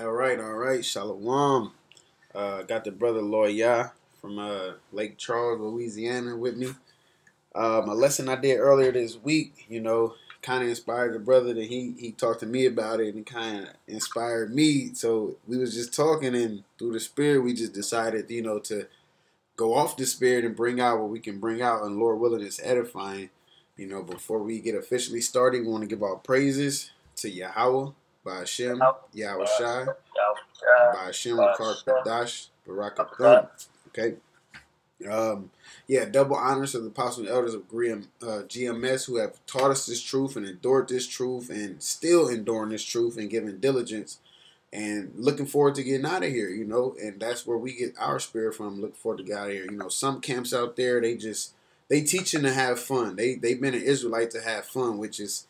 All right, all right. Shalom. Uh, got the brother Loya from uh, Lake Charles, Louisiana, with me. Um, a lesson I did earlier this week, you know, kind of inspired the brother that he he talked to me about it and kind of inspired me. So we was just talking and through the spirit, we just decided, you know, to go off the spirit and bring out what we can bring out, and Lord willing, it's edifying. You know, before we get officially started, we want to give our praises to Yahweh, by Hashem, Yahweh Shai, by Hashem, Rakar Barakathum. Okay. Um, yeah, double honors to the apostles and elders of Graham, uh, GMS who have taught us this truth and endured this truth and still enduring this truth and giving diligence and looking forward to getting out of here, you know, and that's where we get our spirit from. Looking forward to get out of here. You know, some camps out there they just they teaching to have fun. They they've been an Israelite to have fun, which is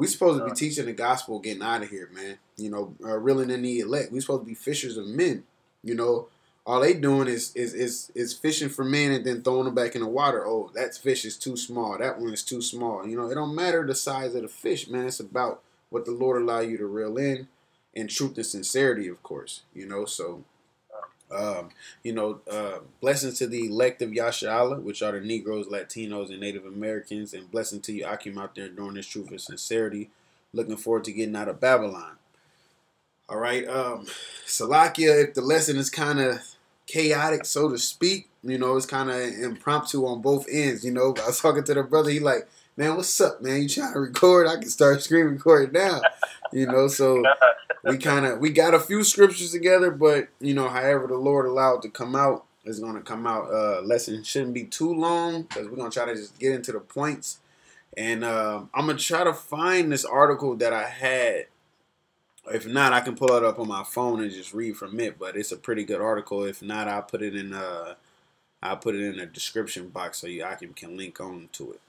we supposed to be teaching the gospel, getting out of here, man. You know, uh, reeling in the elect. We supposed to be fishers of men. You know, all they doing is is is is fishing for men and then throwing them back in the water. Oh, that fish is too small. That one is too small. You know, it don't matter the size of the fish, man. It's about what the Lord allow you to reel in, and truth and sincerity, of course. You know, so um, you know, uh, blessings to the elect of Yasha which are the Negroes, Latinos, and Native Americans, and blessing to you, Akim, out there doing this truth and sincerity. Looking forward to getting out of Babylon. All right, um, Salakia, if the lesson is kind of chaotic, so to speak, you know, it's kind of impromptu on both ends. You know, I was talking to the brother, he like, man, what's up, man? You trying to record? I can start screen recording now. You know, so we kind of we got a few scriptures together, but you know, however the Lord allowed to come out is going to come out. Uh, lesson shouldn't be too long because we're gonna try to just get into the points. And uh, I'm gonna try to find this article that I had. If not, I can pull it up on my phone and just read from it. But it's a pretty good article. If not, I'll put it in. Uh, I'll put it in the description box so you I can, can link on to it.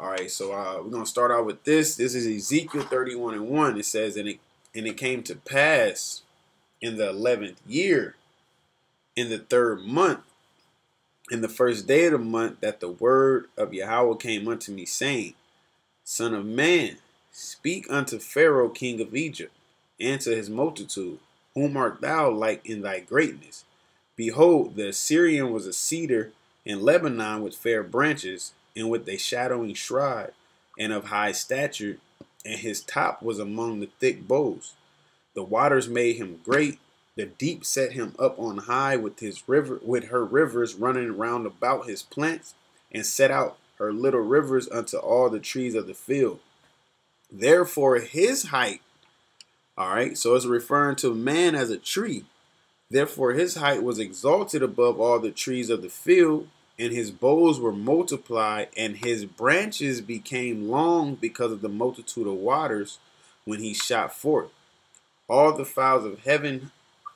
All right, so uh, we're gonna start out with this. This is Ezekiel 31 and 1. It says, and it and it came to pass in the eleventh year, in the third month, in the first day of the month, that the word of Yahweh came unto me, saying, Son of man, speak unto Pharaoh, king of Egypt, and to his multitude, whom art thou like in thy greatness? Behold, the Assyrian was a cedar in Lebanon with fair branches, and with a shadowing shroud, and of high stature, and his top was among the thick boughs. The waters made him great. The deep set him up on high with his river with her rivers running round about his plants, and set out her little rivers unto all the trees of the field. Therefore his height, all right, so it's referring to man as a tree. Therefore his height was exalted above all the trees of the field, and his boughs were multiplied, and his branches became long because of the multitude of waters when he shot forth. All the fowls of heaven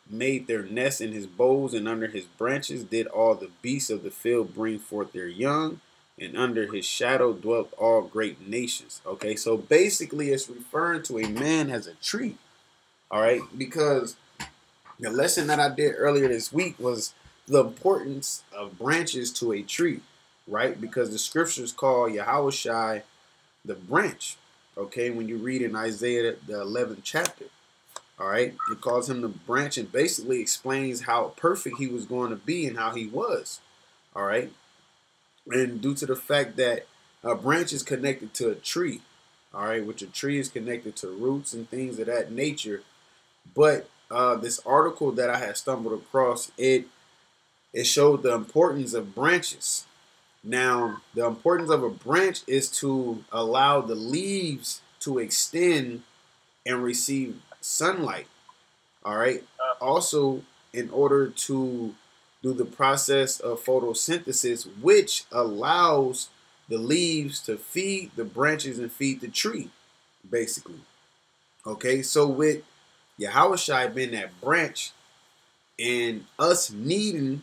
made their nests in his boughs, and under his branches did all the beasts of the field bring forth their young, and under his shadow dwelt all great nations. Okay, so basically it's referring to a man as a tree. All right, because the lesson that I did earlier this week was the importance of branches to a tree, right? Because the scriptures call Yahweh Shai the branch. Okay, when you read in Isaiah the 11th chapter, all right, it calls him the branch and basically explains how perfect he was going to be and how he was. All right, and due to the fact that a branch is connected to a tree, all right, which a tree is connected to roots and things of that nature. But uh, this article that I had stumbled across, it it showed the importance of branches. Now, the importance of a branch is to allow the leaves to extend and receive sunlight. All right. Also, in order to do the process of photosynthesis, which allows the leaves to feed the branches and feed the tree, basically. Okay, so with Yahweh being that branch and us needing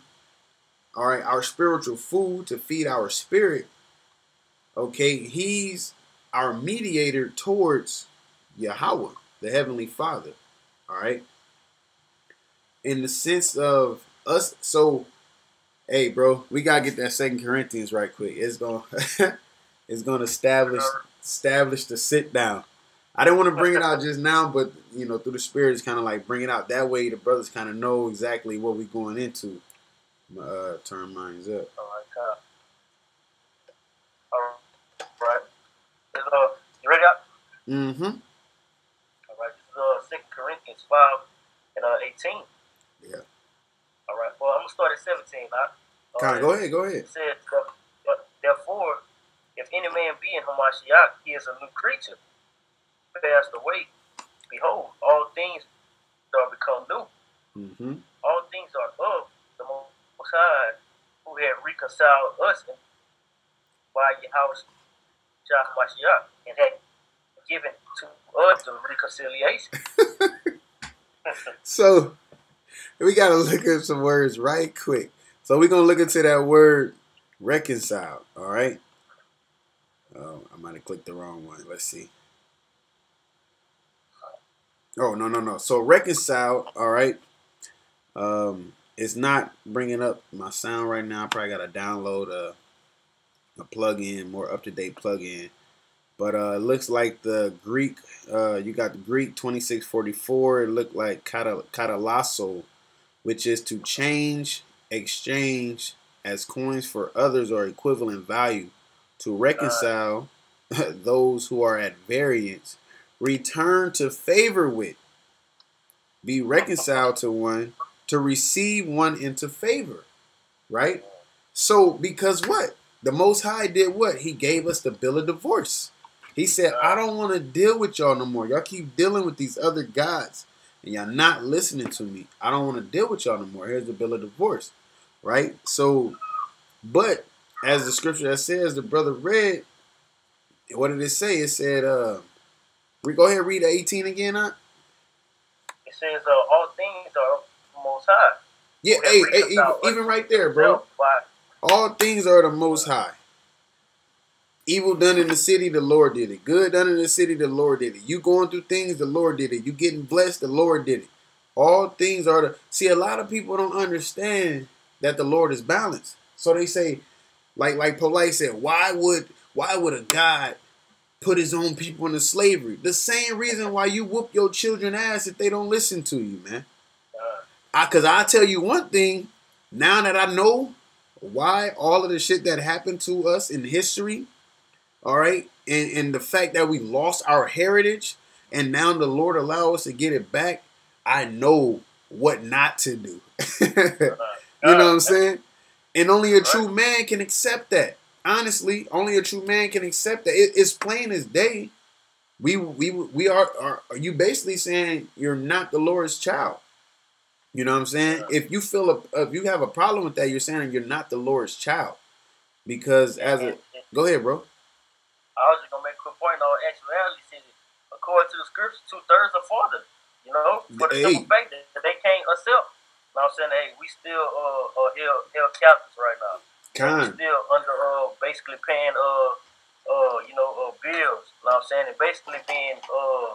all right, our spiritual food to feed our spirit. Okay, he's our mediator towards Yahweh, the Heavenly Father. All right, in the sense of us. So, hey, bro, we gotta get that Second Corinthians right quick. It's gonna, it's gonna establish establish the sit down. I didn't want to bring it out just now, but you know, through the spirit, it's kind of like bring it out that way. The brothers kind of know exactly what we're going into. Uh, turn minds up. All right, uh, all right. Is, uh, you ready up? Mm-hmm. All right. This is uh, Second Corinthians five and uh, eighteen. Yeah. All right. Well, I'm gonna start at seventeen. Huh? All right. go ahead, go ahead. It says, but therefore, if any man be in Hamashiach, he is a new creature. Passed away. Behold, all things are become new. Mm-hmm. All things are of who had reconciled us by Yahweh Shah Hamashiach and had given to us the reconciliation. So we gotta look at some words right quick. So we're gonna look into that word reconcile. All right. Oh, I might have clicked the wrong one. Let's see. Oh no no no. So reconcile. All right. Um, it's not bringing up my sound right now. I probably gotta download a a plugin, more up to date plugin. But uh, it looks like the Greek. Uh, you got the Greek twenty six forty four. It looked like kata katalasso, which is to change, exchange as coins for others or equivalent value, to reconcile those who are at variance, return to favor with, be reconciled to one, to receive one into favor, right? So because what the Most High did, what He gave us the bill of divorce. He said, I don't want to deal with y'all no more. Y'all keep dealing with these other gods and y'all not listening to me. I don't want to deal with y'all no more. Here's the bill of divorce. Right? So, but as the scripture that says, the brother read, what did it say? It said, uh, we go ahead and read 18 again, huh? It says, uh, all things are Most High. Yeah, hey, hey, even, even right there, bro. All things are the most high. Evil done in the city, the Lord did it. Good done in the city, the Lord did it. You going through things, the Lord did it. You getting blessed, the Lord did it. All things are the see. A lot of people don't understand that the Lord is balanced. So they say, like like Polite said, why would why would a God put his own people into slavery? The same reason why you whoop your children ass if they don't listen to you, man. I cause I tell you one thing, now that I know why all of the shit that happened to us in history, all right, and, and the fact that we lost our heritage and now the Lord allow us to get it back, I know what not to do. you know what I'm saying? And only a true man can accept that. Honestly, only a true man can accept that. It, it's plain as day. We we we are are you basically saying you're not the Lord's child? You know what I'm saying? If you feel a, if you have a problem with that, you're saying you're not the Lord's child. Because as a go ahead, bro. I was just gonna make a quick point on actuality. See, according to the scriptures, two thirds are them. You know, for the Hey. simple fact that they can't accept. You know what I'm saying? Hey, we still uh, uh held, held captives right now. Con. still under uh basically paying uh uh you know uh bills. You know what I'm saying? And basically being uh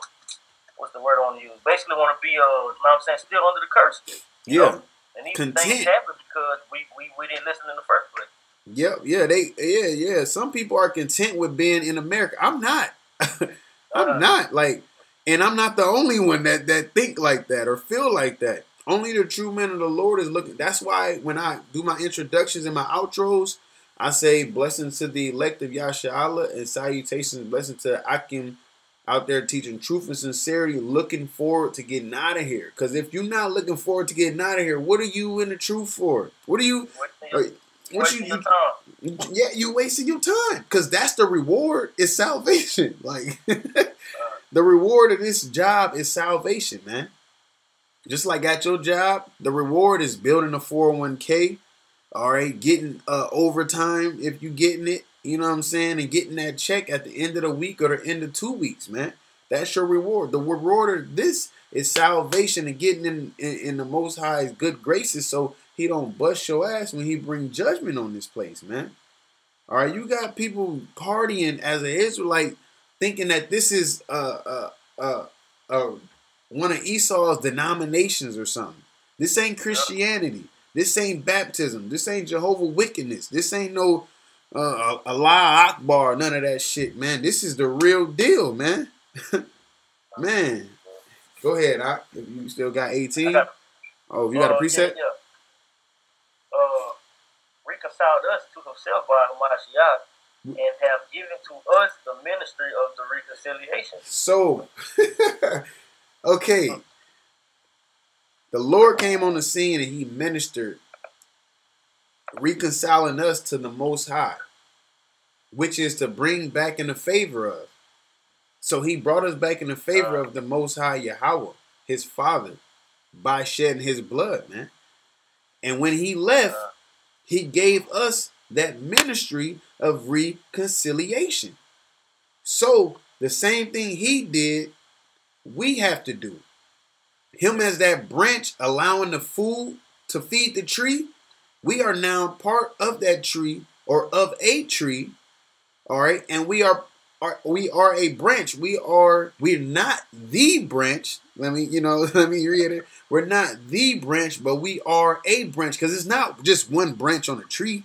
what's the word I want to use? Basically want to be uh you know what I'm saying still under the curse. you Yeah. know? And these Content. things happen because we, we we didn't listen in the first place. Yep, yeah, they yeah, yeah. Some people are content with being in America. I'm not. I'm Uh-huh. not like and I'm not the only one that that think like that or feel like that. Only the true men of the Lord is looking. That's why when I do my introductions and my outros, I say blessings to the elect of Yasha Allah and salutations, blessings to Akim out there teaching truth and sincerity, looking forward to getting out of here. Because if you're not looking forward to getting out of here, what are you in the truth for? What are you? What you, your you time. yeah, you wasting your time because that's the reward is salvation. Like the reward of this job is salvation, man. Just like at your job, the reward is building a 401k, all right, getting uh, overtime if you getting it, you know what I'm saying, and getting that check at the end of the week or the end of two weeks, man. That's your reward. The reward of this is salvation and getting in, in, in the Most High's good graces so he don't bust your ass when he bring judgment on this place, man. All right, you got people partying as an Israelite, thinking that this is uh uh uh, uh one of Esau's denominations or something. This ain't Christianity. This ain't baptism. This ain't Jehovah wickedness. This ain't no uh, Allah Akbar. None of that shit, man. This is the real deal, man. Man, go ahead. I, if you still got I 18. got- Oh, you got a uh, preset? Yeah, yeah. Uh, reconciled us to himself by Hamashiach and have given to us the ministry of the reconciliation. So, okay. The Lord came on the scene and he ministered, reconciling us to the Most High, which is to bring back in the favor of. So he brought us back in the favor uh. of the Most High Yahweh, his Father, by shedding his blood, man. And when he left, uh. he gave us that ministry of reconciliation. So the same thing he did, we have to do. Him as that branch allowing the food to feed the tree, we are now part of that tree or of a tree. All right, and we are are we are a branch. We are we're not the branch. Let me, you know, let me read it. We're not the branch, but we are a branch because it's not just one branch on a tree.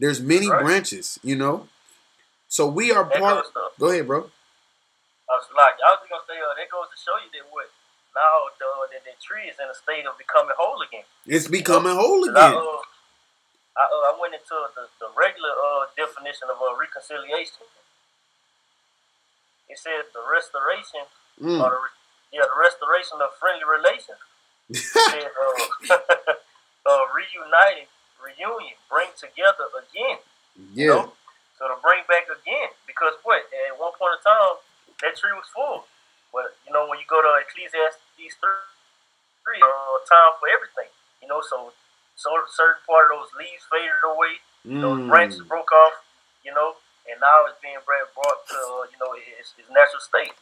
There's many Right. branches, you know. So we are part. Go ahead, bro. I was like, I was gonna say, uh, that goes to show you that what now the that the tree is in a state of becoming whole again. It's becoming whole 'Cause I, again. uh, I, uh, I went into the, the regular uh, definition of uh, reconciliation. It said the restoration, Mm. or the, yeah, the restoration of friendly relations. It says, uh, uh, reuniting, reunion, bring together again. You yeah. know? So to bring back again, because what at one point in time that tree was full. But you know when you go to Ecclesiastes three, three uh, time for everything. You know, so so certain part of those leaves faded away, those Mm. branches broke off. You know, and now it's being brought brought to uh, you know its, its natural state.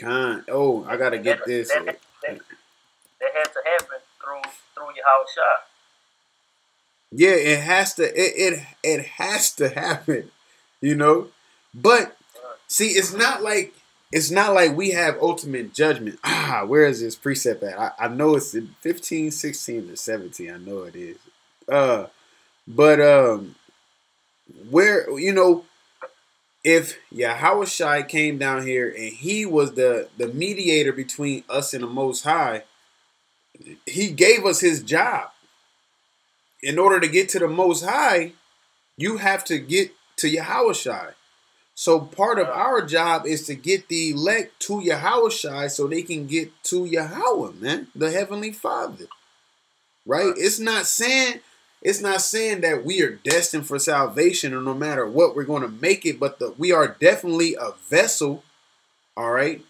Con. Oh, I gotta get that, this. That, that, that had to happen through through Yahweh Shah. Yeah, it has to. It it it has to happen. You know, but see, it's not like it's not like we have ultimate judgment. Ah, where is this precept at? I, I know it's in 15, 16, or 17. I know it is. Uh, but um, where you know, if Yahweh Shai came down here and he was the the mediator between us and the Most High, he gave us his job. In order to get to the Most High, you have to get to Yahweh Shai. So part of our job is to get the elect to Yahweh Shai so they can get to Yahweh, man, the Heavenly Father. Right? It's not saying it's not saying that we are destined for salvation or no matter what we're going to make it, but the, we are definitely a vessel, all right,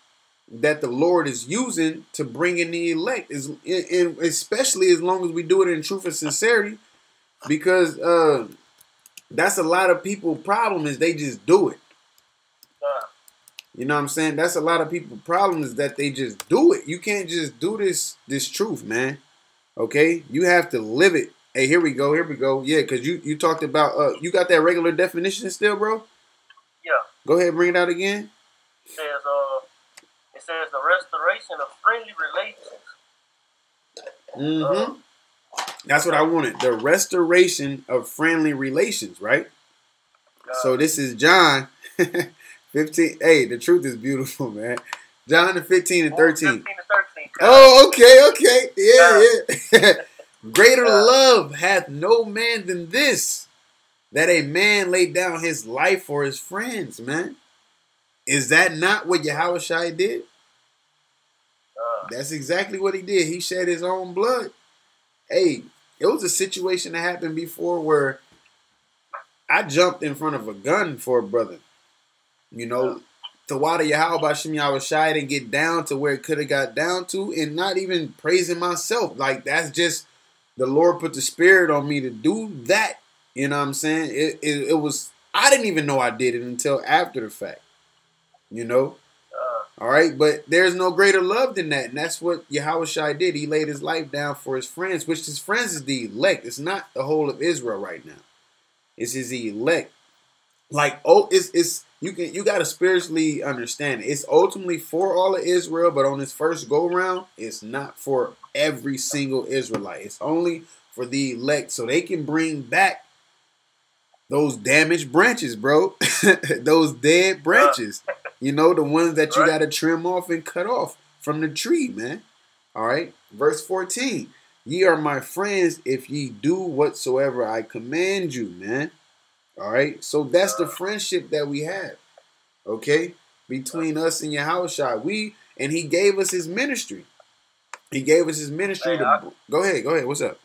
that the Lord is using to bring in the elect, is and especially as long as we do it in truth and sincerity, because uh, that's a lot of people' problem is they just do it. Uh, You know what I'm saying? That's a lot of people' problems is that they just do it. You can't just do this this truth, man. Okay, you have to live it. Hey, here we go. Here we go. Yeah, because you you talked about uh you got that regular definition still, bro. yeah. Go ahead, bring it out again. It says uh it says the restoration of friendly relations. Mm-hmm. That's what I wanted. The restoration of friendly relations, right? Uh, So this is John 15. Hey, the truth is beautiful, man. John the 15 and 13. 15 to 13. Oh, okay, okay. Yeah, yeah. Greater love hath no man than this, that a man lay down his life for his friends, man. Is that not what Yahweh Shai did? Uh, That's exactly what he did. He shed his own blood. Hey, it was a situation that happened before where I jumped in front of a gun for a brother. You know, Tawada Yahweh Bashim Yahweh Shai didn't get down to where it could have got down to, and not even praising myself. Like that's just the Lord put the spirit on me to do that. You know what I'm saying? It, it, it was I didn't even know I did it until after the fact. You know? uh, All right, but there's no greater love than that, and that's what Yahweh Shai did. He laid his life down for his friends, which his friends is the elect. It's not the whole of Israel right now. It's his elect. Like oh, it's it's you can you got to spiritually understand it. It's ultimately for all of Israel, but on this first go round, it's not for every single Israelite. It's only for the elect, so they can bring back those damaged branches, bro. those dead branches. You know, the ones that you got to trim off and cut off from the tree, man. All right. Verse 14. Ye are my friends if ye do whatsoever I command you, man. All right. So that's the friendship that we have. Okay? Between us and Yahushua. We and he gave us his ministry. He gave us his ministry Hey, to I- go ahead, go ahead. What's up?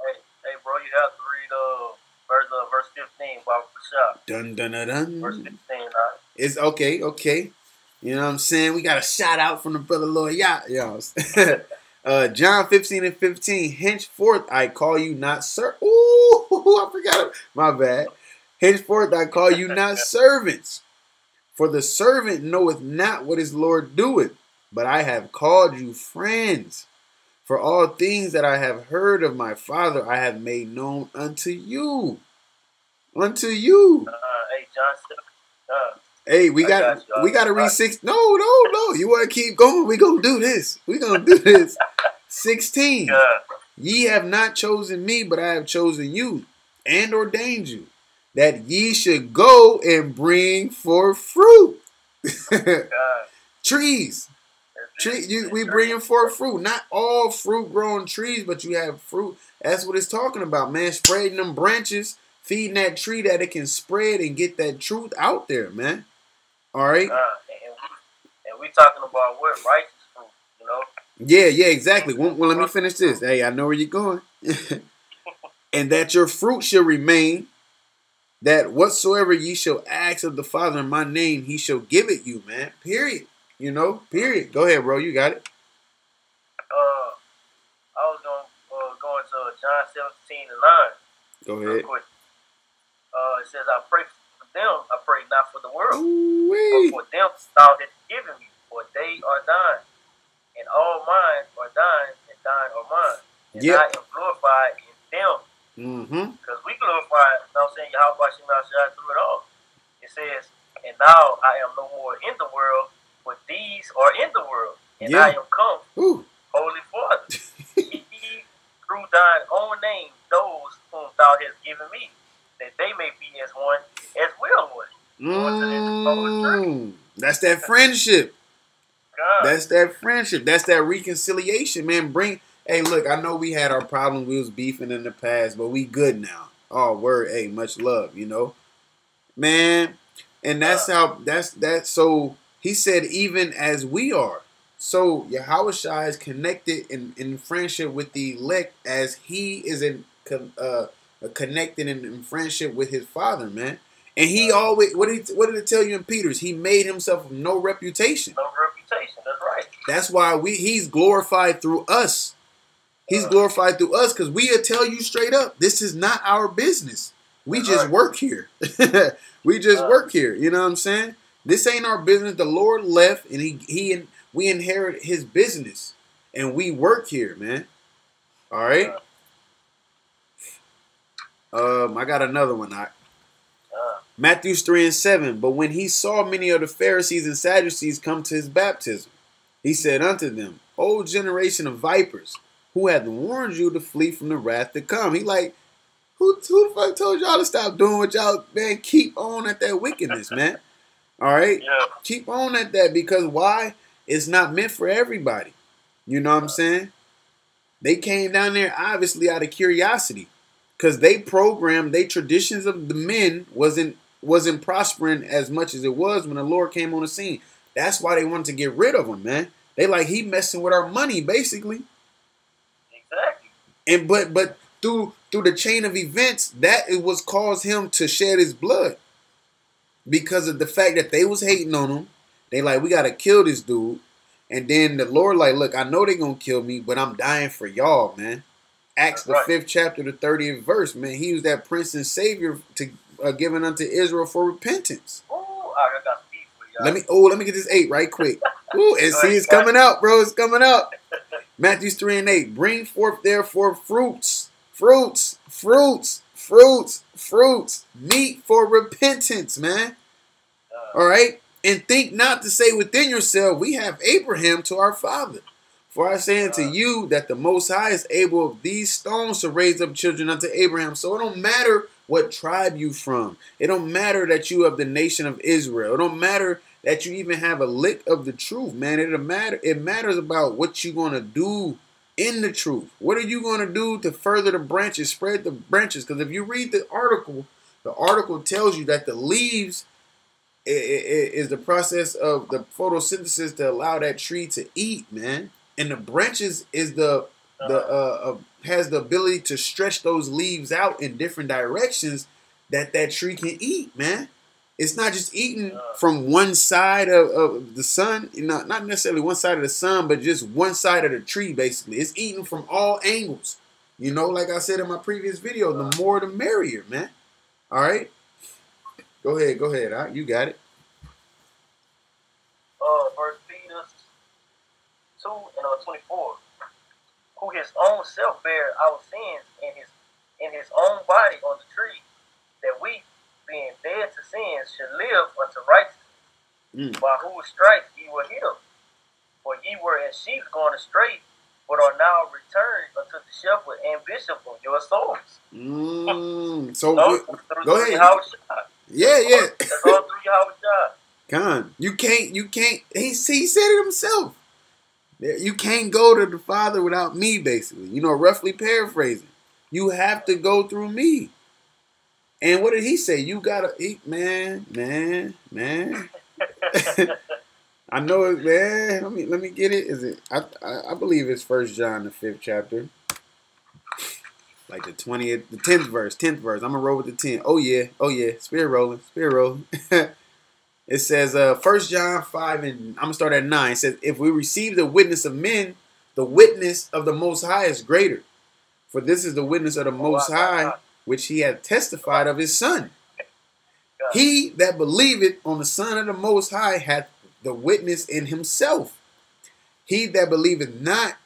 Hey, hey, bro, you have to read uh verse uh, verse fifteen, Baba Bashar. Dun dun dun Verse fifteen. Uh, It's okay, okay. You know what I'm saying? We got a shout out from the brother Lord Yacht. Yo. uh, John 15 and 15. Henceforth I call you not sir. Ooh, I forgot it. My bad. Henceforth I call you not servants. For the servant knoweth not what his Lord doeth, but I have called you friends. For all things that I have heard of my Father I have made known unto you. Unto you. uh, hey, John. Uh, Hey, we got, got we got to I- read six. No, no, no. You want to keep going? We gonna do this. We gonna do this. Sixteen. uh, Ye have not chosen me, but I have chosen you, and ordained you, that ye should go and bring forth fruit. Trees. Tree, you, we bringing forth fruit. Not all fruit growing trees, but you have fruit. That's what it's talking about, man. Spreading them branches, feeding that tree that it can spread and get that truth out there, man. All right. Uh, and, we, and we talking about what righteous fruit, you know. Yeah, yeah, exactly. Well, well, let me finish this. Hey, I know where you're going. and that your fruit should remain, that whatsoever ye shall ask of the Father in my name, he shall give it you, man. Period. You know, period. Go ahead, bro. You got it. Uh, I was gonna uh, go into John seventeen and nine Go ahead. Uh, it says, "I pray for them. I pray not for the world, but Ooh-wee. for them thou hast given me, for they are thine, and all mine are thine, and thine are mine. And Yep. I am glorified Mm-hmm. because we glorify, You know what I'm saying? Yahweh Shem through it all. It says, "And now I am no more in the world, but these are in the world, and I am come." Ooh. Holy Father, he through thine own name those whom thou hast given me, that they may be as one, as we are one. Mm. That's that friendship. God, That's that friendship. That's that reconciliation, man. Bring hey, look, I know we had our problems, we was beefing in the past, but we good now. Oh, word, hey, much love, you know? Man, and that's how that's that so he said, even as we are. So Yahushua is connected in, in friendship with the elect as he is in uh, connected in, in friendship with his father, man. And he always what did he, what did it tell you in Peter's? He made himself no reputation. no reputation. That's right. That's why we he's glorified through us. He's glorified through us because we'll tell you straight up, this is not our business. We just work here. we just Uh. work here. You know what I'm saying? This ain't our business. The Lord left and he he and we inherit his business. And we work here, man. All right. Um, I got another one. I, Uh, Matthew 3 and 7. But when he saw many of the Pharisees and Sadducees come to his baptism, he said unto them, O generation of vipers, who hath warned you to flee from the wrath to come? He like, who, who the fuck told y'all to stop doing what y'all, man, keep on at that wickedness, man. All right? yeah, Keep on at that because why? It's not meant for everybody. You know what I'm saying? They came down there obviously out of curiosity because they programmed they traditions of the men wasn't wasn't prospering as much as it was when the Lord came on the scene. That's why they wanted to get rid of him, man. They like he messing with our money basically. Exactly. And but but through through the chain of events, that it was caused him to shed his blood because of the fact that they was hating on him. They like we gotta kill this dude, and then the Lord like, look, I know they gonna kill me, but I'm dying for y'all, man. Acts the Right. fifth chapter, the thirtieth verse, man. He was that Prince and Savior to uh, given unto Israel for repentance. Ooh, I got beef with y'all. Let me oh, let me get this eight right quick. Ooh, and see, it's coming out, bro. It's coming out. Matthew's three and eight. Bring forth therefore fruits, fruits, fruits, fruits, fruits, meat for repentance, man. Uh, All right, and think not to say within yourself, we have Abraham to our father. For I say unto you that the Most High is able of these stones to raise up children unto Abraham. So it don't matter what tribe you from. It don't matter that you of the nation of Israel. It don't matter that you even have a lick of the truth, man. It matter. It matters about what you're gonna do in the truth. What are you gonna do to further the branches, spread the branches? Because if you read the article, the article tells you that the leaves is the process of the photosynthesis to allow that tree to eat, man. And the branches is the the uh, uh, has the ability to stretch those leaves out in different directions that that tree can eat, man. It's not just eating from one side of, of the sun, you know, not necessarily one side of the sun, but just one side of the tree, basically. It's eating from all angles. You know, like I said in my previous video, the more the merrier, man. All right? Go ahead, go ahead. Right? You got it. Uh, Peter 2 and uh, 24. Who his own self bare our sins in his in his own body on the tree, that we, being dead to sins, should live unto righteousness. Mm. By whose stripes ye were healed. For ye were as sheep going astray, but are now returned unto the shepherd and bishop of your souls. Mm. So, no, go ahead. Yeah, yeah. All through Yahweh Con, you can't, you can't. He, he said it himself. You can't go to the Father without me, basically. You know, roughly paraphrasing. You have to go through me. And what did he say? You gotta eat, man, man, man. I know it, man. Let me let me get it. Is it? I I, I believe it's First John, the fifth chapter, like the twentieth, the tenth verse, tenth verse. I'm gonna roll with the ten. Oh yeah, oh yeah. Spirit rolling, spirit rolling. It says, uh, 1 John 5, and I'm to start at 9. It says, If we receive the witness of men, the witness of the Most High is greater. For this is the witness of the Most High, which he had testified of his Son. He that believeth on the Son of the Most High hath the witness in himself. He that believeth not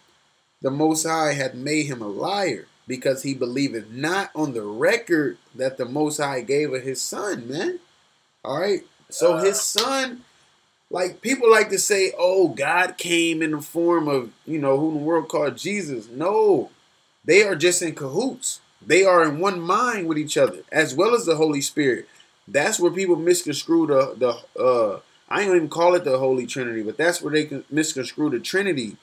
the Most High hath made him a liar, because he believeth not on the record that the Most High gave of his Son, man. All right. So his son, like people like to say, oh, God came in the form of, you know, who in the world called Jesus. No, they are just in cahoots. They are in one mind with each other, as well as the Holy Spirit. That's where people misconstrue the the uh I ain't even call it the Holy Trinity, but that's where they misconstrue the Trinity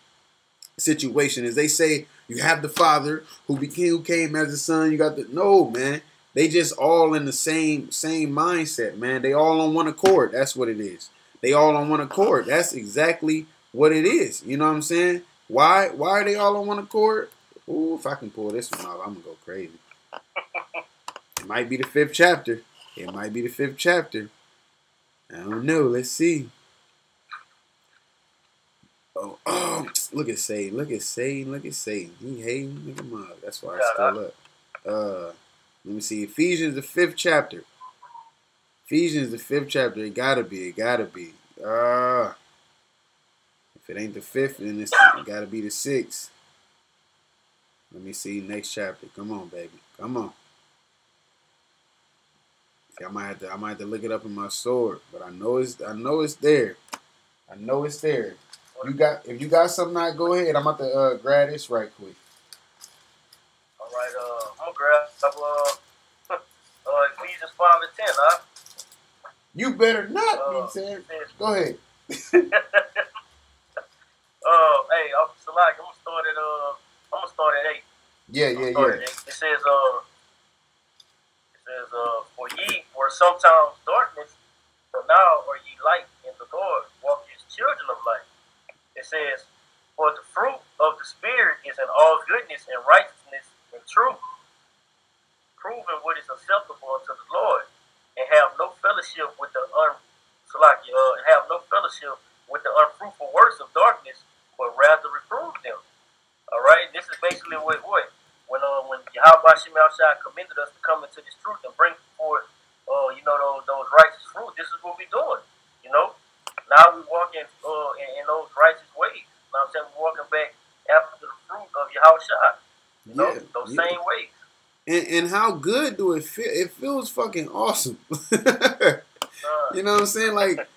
situation. Is they say you have the Father who became who came as the Son. You got the no man. They just all in the same same mindset, man. They all on one accord. That's what it is. They all on one accord. That's exactly what it is. You know what I'm saying? Why why are they all on one accord? Ooh, if I can pull this one off, I'm gonna go crazy. It might be the fifth chapter. It might be the fifth chapter. I don't know. Let's see. Oh, oh look at Satan. Look at Satan. Look at Satan. He hating. Look at him up. That's why I still up. Uh let me see. Ephesians, the fifth chapter. Ephesians, the fifth chapter. It gotta be. It gotta be. Uh, if it ain't the fifth, then it's, it gotta be the sixth. Let me see. Next chapter. Come on, baby. Come on. See, I might have to. I might have to look it up in my sword, but I know it's. I know it's there. I know it's there. You got. If you got something, I go ahead. I'm about to uh, grab this right quick. All right. Uh, I'm gonna grab uh, uh, Ephesians 5 and 10, huh? You better not uh, be saying. Go ahead. uh, hey, I'm Salak, I'm gonna start at uh, start at eight. Yeah, yeah, yeah. It says uh, it says uh, for ye were sometimes darkness, but now are ye light in the Lord. Walk as children of light. It says, for the fruit of the spirit is in all goodness and righteousness and truth proving what is acceptable unto the Lord, and have no fellowship with the un like uh, have no fellowship with the unfruitful works of darkness, but rather reprove them. All right, this is basically what what when uh, Yahweh Shem commended us to come into this truth and bring forth uh, you know those those righteous fruit. This is what we're doing. You know, now we walk in uh in, in those righteous ways. You know I'm saying? We're walking back after the fruit of Yahweh You know, yeah, those yeah. same ways. And, and how good do it feel? It feels fucking awesome. you know what I'm saying? Like,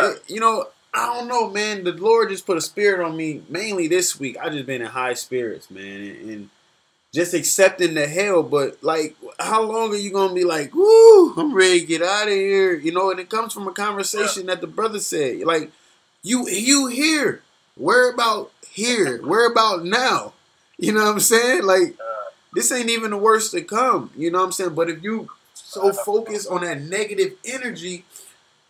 it, you know, I don't know, man. The Lord just put a spirit on me. Mainly this week, I just been in high spirits, man, and, and just accepting the hell. But like, how long are you gonna be like, woo, I'm ready to get out of here? You know, and it comes from a conversation that the brother said. Like, you you here. Where about here? Where about now? You know what I'm saying? Like, this ain't even the worst to come. You know what I'm saying? But if you so focus on that negative energy,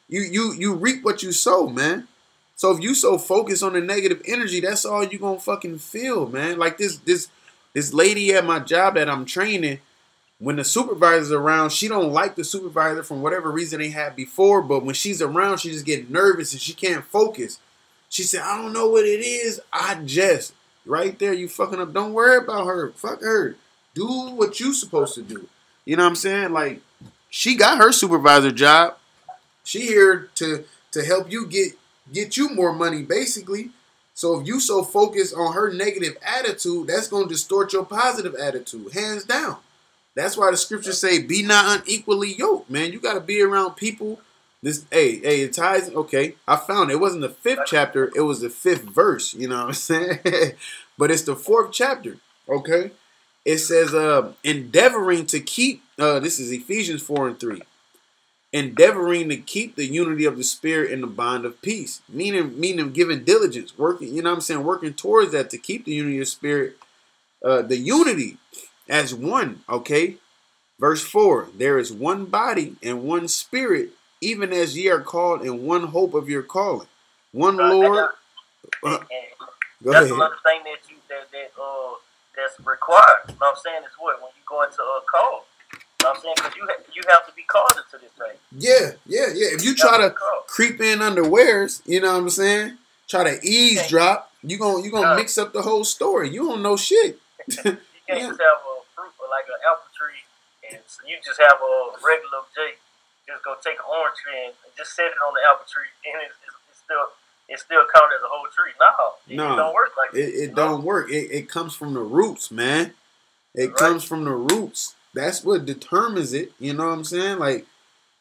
you you you reap what you sow, man. So if you so focus on the negative energy, that's all you gonna fucking feel, man. Like this this this lady at my job that I'm training, when the supervisor's around, she don't like the supervisor from whatever reason they had before, but when she's around, she just get nervous and she can't focus. She said, I don't know what it is. I just right there, you fucking up. Don't worry about her. Fuck her. Do what you supposed to do. You know what I'm saying? Like, she got her supervisor job. She here to to help you get get you more money, basically. So if you so focus on her negative attitude, that's gonna distort your positive attitude, hands down. That's why the scriptures say, "Be not unequally yoked." Man, you got to be around people. This, hey, hey, it ties. Okay, I found it. it wasn't the fifth chapter; it was the fifth verse. You know what I'm saying? but it's the fourth chapter. Okay, it says, uh, endeavoring to keep. Uh, this is Ephesians four and three endeavoring to keep the unity of the spirit in the bond of peace. Meaning, meaning giving diligence, working, you know what I'm saying, working towards that to keep the unity of spirit, uh, the unity as one, okay? Verse 4 There is one body and one spirit, even as ye are called in one hope of your calling. One uh, Lord. Uh, go that's ahead. another thing that you that, that uh that's required. You know what I'm saying is what when you go into a call know what I'm saying? Because you, you have to be called into this thing. Yeah, yeah, yeah. If you, you try to creep in underwears, you know what I'm saying? Try to eavesdrop, you gonna you gonna uh. mix up the whole story. You don't know shit. you can't yeah. just have a fruit like an apple tree, and you just have a regular J. Just go take an orange tree and just set it on the apple tree, and it's, it's, it's still it still counted as a whole tree. No, it, no, it don't work like it. It, it don't work. It, it comes from the roots, man. It right. comes from the roots. That's what determines it. You know what I'm saying? Like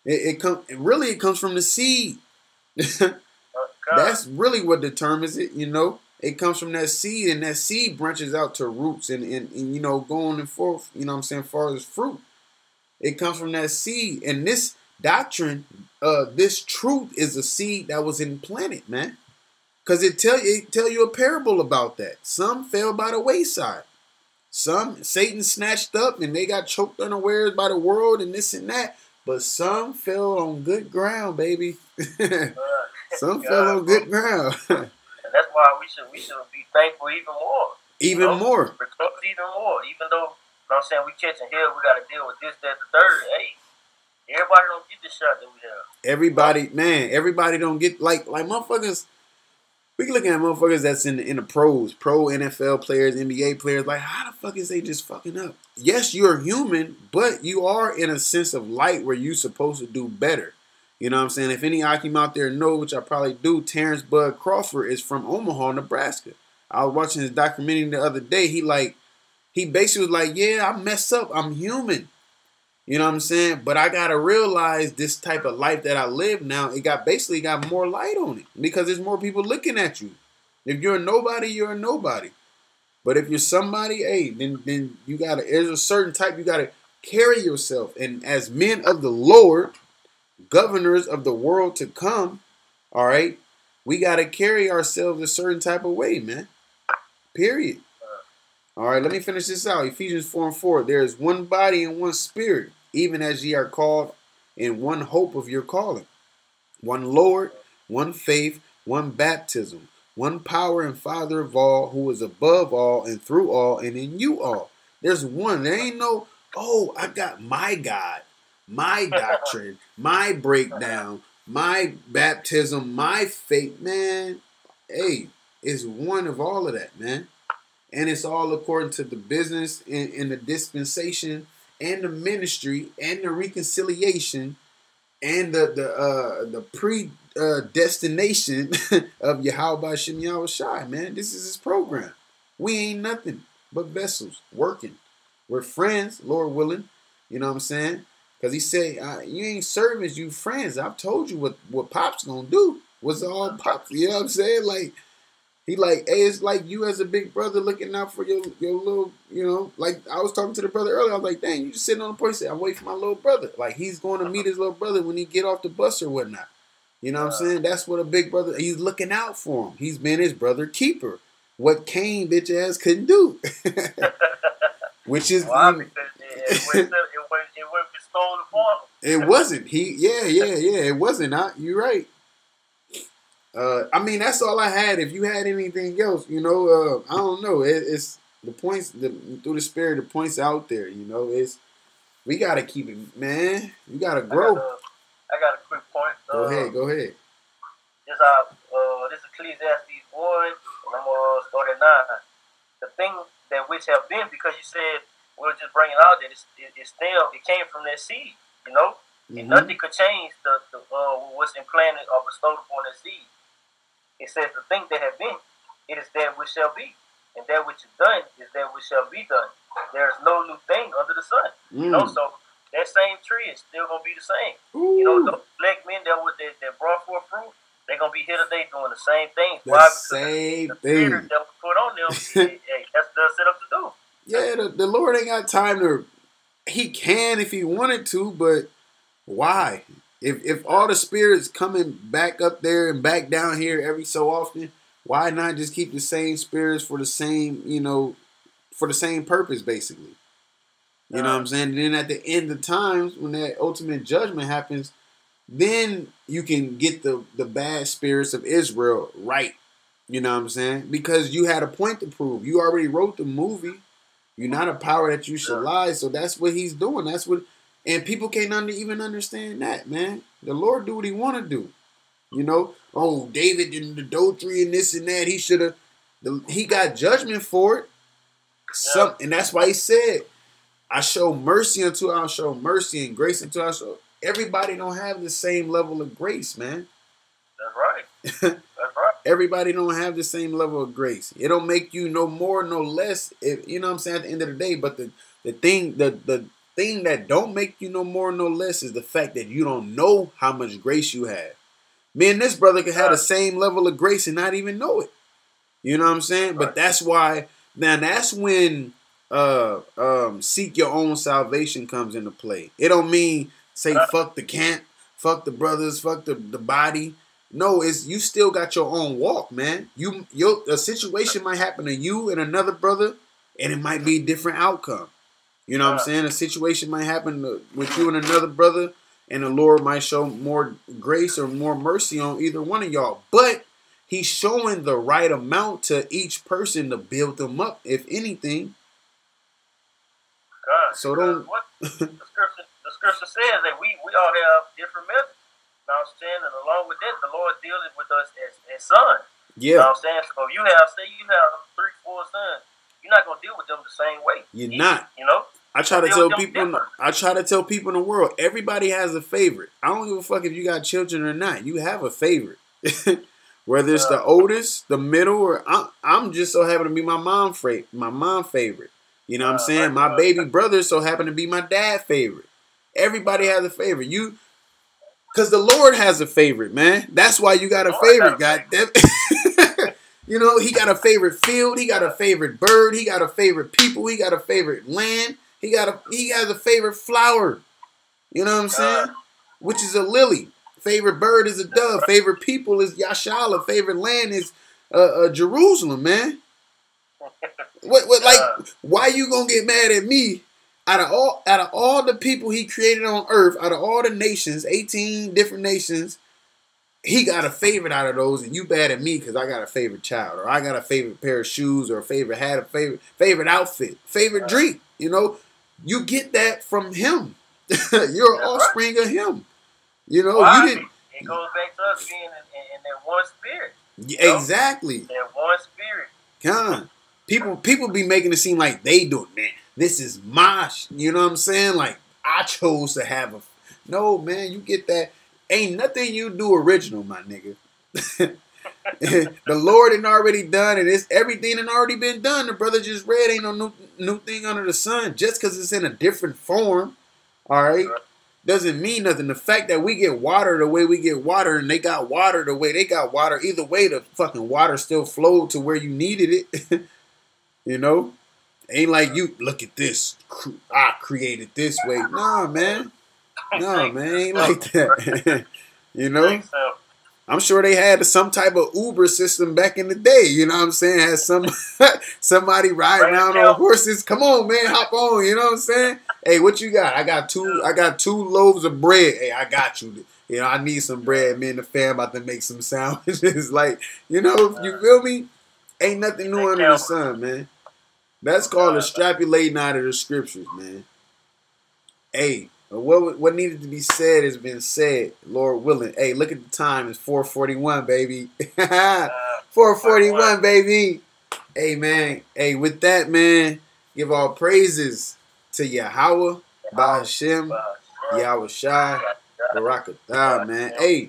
it, it come really it comes from the seed. That's really what determines it, you know. It comes from that seed, and that seed branches out to roots and, and, and you know, going and forth, you know what I'm saying, far as fruit. It comes from that seed. And this doctrine, uh, this truth is a seed that was implanted, man. Cause it tell you it tell you a parable about that. Some fell by the wayside. Some Satan snatched up and they got choked unawares by the world and this and that. But some fell on good ground, baby. some God, fell on good ground. and that's why we should we should be thankful even more. Even you know? more. even more. Even though you know what I'm saying we catching hell, we gotta deal with this, that, the third. Hey, everybody don't get the shot that we have. Everybody, man, everybody don't get like like motherfuckers we can look at motherfuckers that's in the, in the pros, pro NFL players, NBA players. Like, how the fuck is they just fucking up? Yes, you're human, but you are in a sense of light where you're supposed to do better. You know what I'm saying? If any Akim out there know, which I probably do, Terrence Bud Crawford is from Omaha, Nebraska. I was watching his documentary the other day. He like, he basically was like, "Yeah, I mess up. I'm human." You know what I'm saying? But I gotta realize this type of life that I live now, it got basically got more light on it because there's more people looking at you. If you're a nobody, you're a nobody. But if you're somebody, hey, then then you gotta there's a certain type you gotta carry yourself. And as men of the Lord, governors of the world to come, all right, we gotta carry ourselves a certain type of way, man. Period. All right, let me finish this out. Ephesians 4 and 4. There is one body and one spirit, even as ye are called in one hope of your calling. One Lord, one faith, one baptism, one power and Father of all, who is above all and through all and in you all. There's one. There ain't no, oh, I got my God, my doctrine, my breakdown, my baptism, my faith. Man, hey, it's one of all of that, man and it's all according to the business and, and the dispensation and the ministry and the reconciliation and the the uh the predestination uh, of Yahweh Shem Yahweh Shai, man. This is his program. We ain't nothing but vessels working. We're friends, Lord willing. You know what I'm saying? Because he said, you ain't servants, you friends. I've told you what, what Pop's gonna do. What's all Pop's, you know what I'm saying? Like, He like, hey, it's like you as a big brother looking out for your your little, you know, like I was talking to the brother earlier. I was like, dang, you just sitting on the porch. I'm waiting for my little brother. Like he's going to meet his little brother when he get off the bus or whatnot. You know what I'm saying? That's what a big brother. He's looking out for him. He's been his brother keeper. What Cain bitch ass couldn't do. Which is Why? Because it, it, was, it, it bestowed upon him. it wasn't. He yeah, yeah, yeah. It wasn't. Not you're right. Uh, I mean, that's all I had. If you had anything else, you know, uh, I don't know. It, it's the points the, through the spirit. The points out there. You know, it's we gotta keep it, man. You gotta grow. I got a, I got a quick point. Go uh, ahead. Go ahead. This uh, uh this Ecclesiastes one, and I'm gonna start at nine. The thing that which have been, because you said we are just bringing out that it's, it, it's still it came from that seed, you know, and Mhm. nothing could change the, the uh, what's implanted or bestowed upon that seed. It says the thing that have been, it is that which shall be, and that which is done is that which shall be done. There is no new thing under the sun. You know, Mm. so that same tree is still gonna be the same. You know, the black men that were that, that brought forth fruit, they're gonna be here today doing the same thing. the Why? Because same the spirit thing. that was put on them, hey, hey, that's what they're set up to do. Yeah, the, the Lord ain't got time to. He can if he wanted to, but why? If if all the spirits coming back up there and back down here every so often, why not just keep the same spirits for the same, you know, for the same purpose, basically? You know what I'm saying? And then at the end of times, when that ultimate judgment happens, then you can get the the bad spirits of Israel right. You know what I'm saying? Because you had a point to prove. You already wrote the movie. You're not a power that you should lie. So that's what he's doing. That's what, and people can't under, even understand that, man. The Lord do what He want to do. You know, oh David and the adultery and this and that. He should have. He got judgment for it. Some, and that's why he said, "I show mercy unto I show mercy and grace unto I show." Everybody don't have the same level of grace, man. That's right. That's right. Everybody don't have the same level of grace. It don't make you no more, no less. If, you know what I'm saying? At the end of the day, but the the thing, the the thing that don't make you no more, no less is the fact that you don't know how much grace you have. Me and this brother could have the same level of grace and not even know it. You know what I'm saying? But that's why. Now that's when uh um seek your own salvation comes into play. It don't mean say fuck the camp, fuck the brothers, fuck the, the body. No, it's you still got your own walk, man. You your a situation might happen to you and another brother, and it might be a different outcome. You know what I'm saying? A situation might happen to, with you and another brother, and the Lord might show more grace or more mercy on either one of y'all. But He's showing the right amount to each person to build them up, if anything. God. So don't- What the scripture, the scripture says that we we all have different methods. You know what I'm saying? And along with that, the Lord dealing with us as, as sons. You Yeah, know what I'm saying? So if you have, say, you have three, four sons, you're not gonna deal with them the same way. you're You- not. You know? I try to tell people. Different. I try to tell people in the world. Everybody has a favorite. I don't give a fuck if you got children or not. You have a favorite. Whether it's the oldest, the middle, or I'm, I'm just so happy to be my mom favorite. My mom favorite. You know what I'm Uh, saying? My baby brother so happen to be my dad favorite. Everybody has a favorite. You, because the Lord has a favorite, man. That's why you got a Lord favorite. God damn. you know, he got a favorite field. He got a favorite bird. He got a favorite people. He got a favorite land. He got a he has a favorite flower. You know what I'm saying? Which is a lily. Favorite bird is a dove. Favorite people is Yashala. Favorite land is uh, uh, Jerusalem, man. What, what, like, why you gonna get mad at me? Out of all, out of all the people he created on earth, out of all the nations, eighteen different nations, he got a favorite out of those, and you bad at me because I got a favorite child, or I got a favorite pair of shoes, or a favorite hat, a favorite favorite outfit, favorite Right. drink. You know, you get that from him. You're an That's right. offspring of him. You know, Why? you didn't It goes back to us being in, in, in that one spirit. know? exactly. That one spirit. Con. People people be making it seem like they do it, man. This is my, you know what I'm saying? Like I chose to have a. No, man, you get that. Ain't nothing you do original, my nigga. the Lord had already done it. It's everything had already been done. The brother just read ain't no new, new thing under the sun. Just because it's in a different form, all right. doesn't mean nothing. The fact that we get water the way we get water and they got water the way they got water, either way, the fucking water still flowed to where you needed it. you know? Ain't like you look at this. I created this way. Nah, man. No, man, ain't like that. you know? I'm sure they had some type of Uber system back in the day. You know what I'm saying? Had some somebody ride around on horses. Come on, man, hop on. You know what I'm saying? Hey, what you got? I got two. I got two loaves of bread. Hey, I got you. You know, I need some bread. Me and the fam about to make some sandwiches. like, you know, you feel me? Ain't nothing new under the sun, man. That's called extrapolating out of the scriptures, man. Hey, what what needed to be said has been said, Lord willing. Hey, look at the time. It's 441, baby. 441, baby. Hey, man. Hey, with that, man, give all praises to Yahweh, Bahashem, Yahawashi, Barakatah, man. Hey,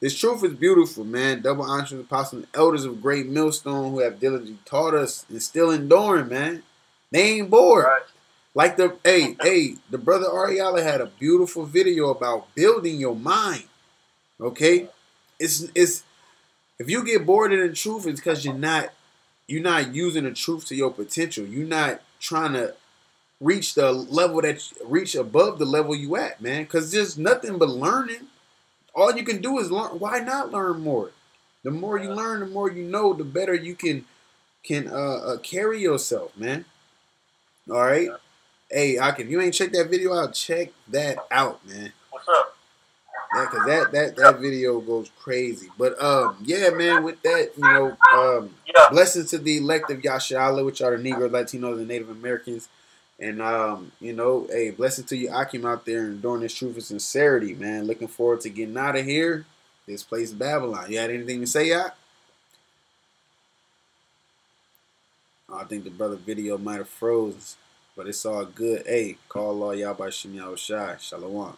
this truth is beautiful, man. Double honors, apostles, and elders of great millstone who have diligently taught us and still enduring, man. They ain't bored. Like the hey, hey, the brother Ariala had a beautiful video about building your mind. Okay? It's it's if you get bored in the truth, it's because you're not you're not using the truth to your potential. You're not trying to reach the level that reach above the level you at, man. Cause there's nothing but learning. All you can do is learn. Why not learn more? The more you learn, the more you know, the better you can can uh, uh carry yourself, man. All right. Hey, I can. You ain't check that video out. Check that out, man. What's up? Yeah, cause that that that video goes crazy. But um, yeah, man. With that, you know, um, yeah. blessings to the elect of Yashala, which are the Negro, Latinos, and Native Americans. And um, you know, hey, blessing to you, Akim, out there and doing this truth and sincerity, man. Looking forward to getting out of here. This place, Babylon. You had anything to say, Yak? I think the brother video might have froze. But it's all good. Hey, call all y'all by Shem Shai. Shalom.